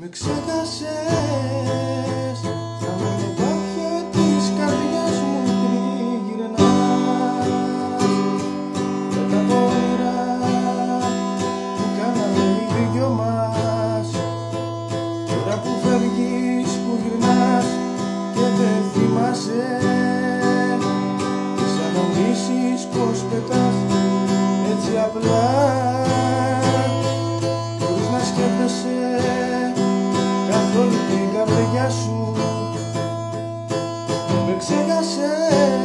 Με ξέχασες Σαν μόνο βάθιο της καρδιάς μου τριγυρνάς Με τα πόρα που κάναμε οι δυο Τώρα που φεύγεις που γυρνάς και δεν θυμάσαι Και σαν νομίζεις πως πετάς έτσι απλά away.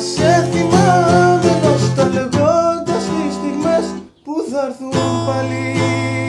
σε θυμάμαι νοσταλγώντας τις στιγμές που θα έρθουν πάλι.